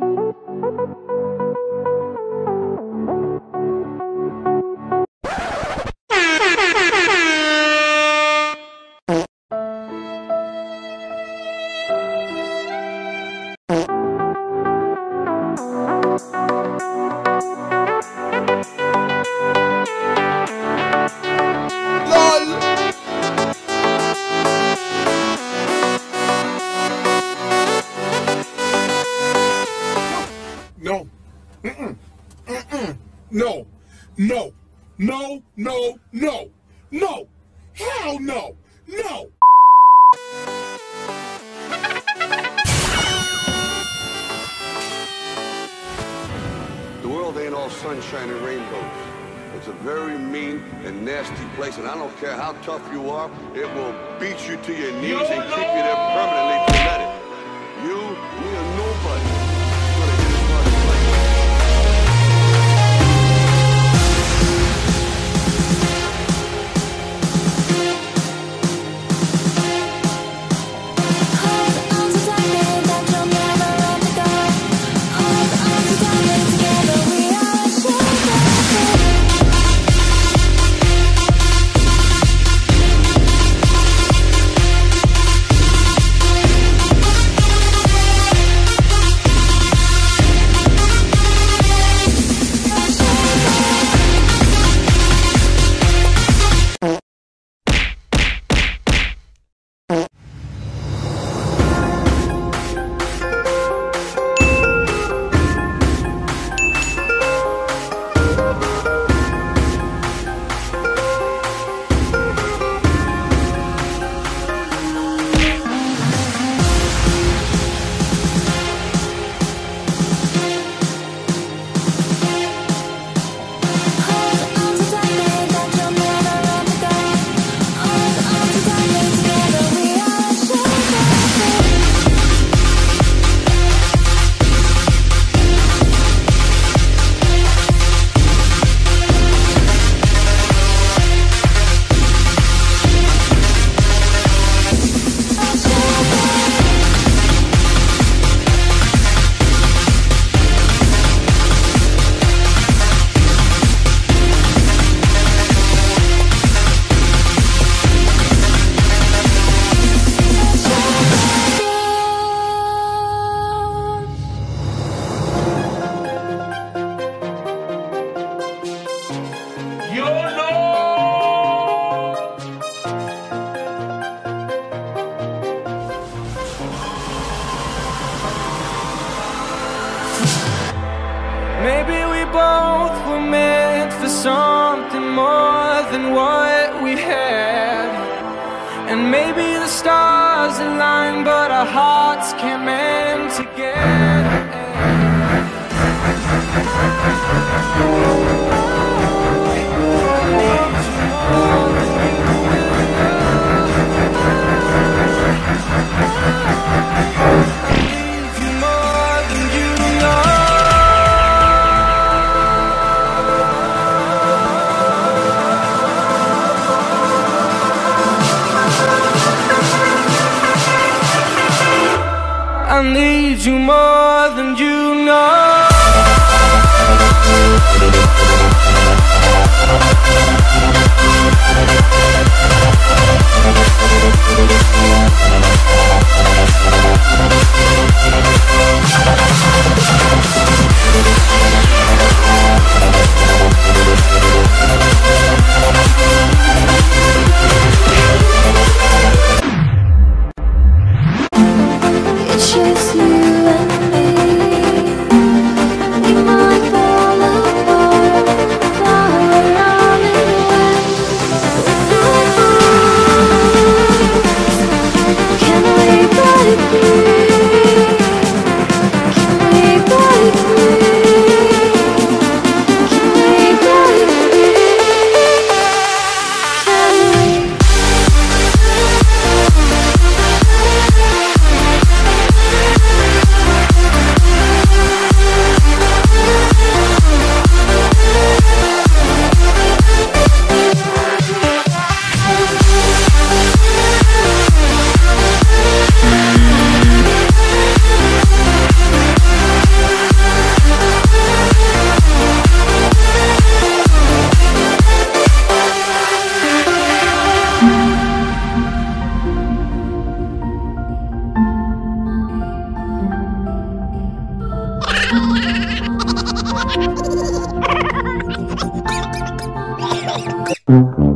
No. Mm-mm. Mm-mm. No. No. No. No. No. No. Hell no. No. The world ain't all sunshine and rainbows. It's a very mean and nasty place, and I don't care how tough you are, it will beat you to your knees and keep you there permanently let it. You, more than what we had. And maybe the stars align, but our hearts can't mend together. Need you more than you know. You.